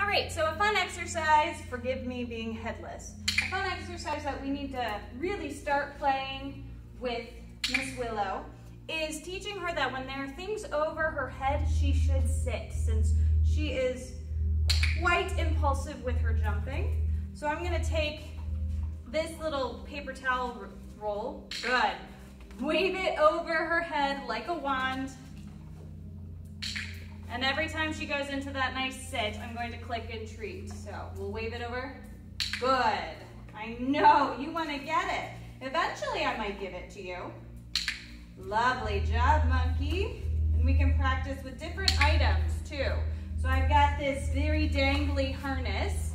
All right, so a fun exercise, forgive me being headless, a fun exercise that we need to really start playing with Miss Willow is teaching her that when there are things over her head, she should sit since she is quite impulsive with her jumping. So I'm gonna take this little paper towel roll, good, wave it over her head like a wand, and every time she goes into that nice sit, I'm going to click and treat. So we'll wave it over. Good. I know, you want to get it. Eventually I might give it to you. Lovely job, monkey. And we can practice with different items too. So I've got this very dangly harness.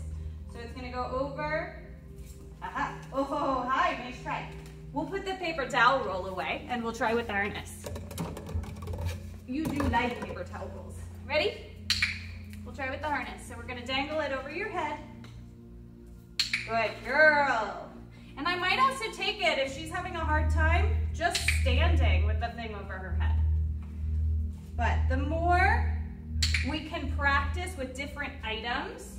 So it's gonna go over. Aha. Oh, hi, nice try. We'll put the paper towel roll away and we'll try with the harness. You do like paper towel rolls. Ready? We'll try with the harness. So we're gonna dangle it over your head. Good girl. And I might also take it, if she's having a hard time, just standing with the thing over her head. But the more we can practice with different items,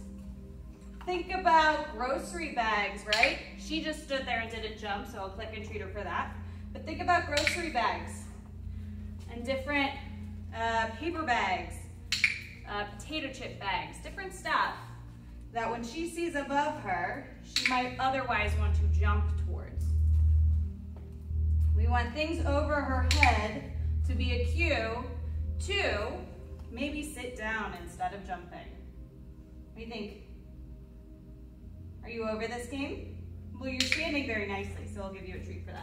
think about grocery bags, right? She just stood there and didn't jump, so I'll click and treat her for that. But think about grocery bags and different uh, paper bags uh, potato chip bags, different stuff that when she sees above her, she might otherwise want to jump towards. We want things over her head to be a cue to maybe sit down instead of jumping. What do you think? Are you over this game? Well, you're standing very nicely, so I'll give you a treat for that.